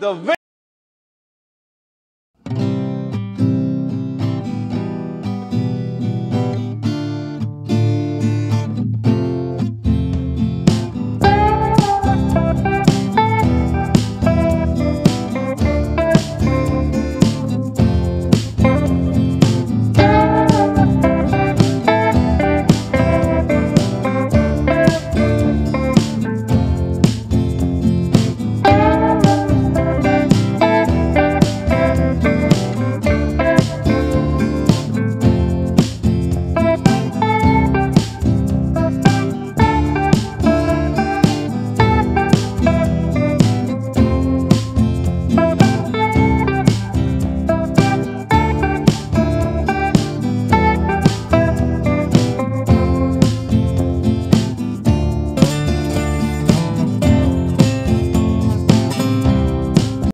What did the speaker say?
The